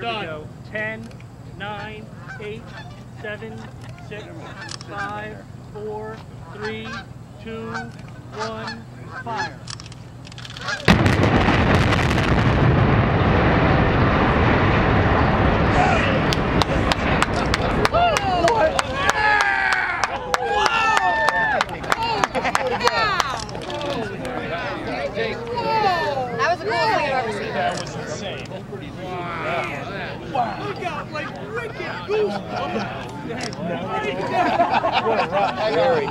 Here Done. we go. 10, 9, 8, 7, 6, 5, 4, 3, 2, 1, fire. Wow. Look out, like wicked. Right there. Very.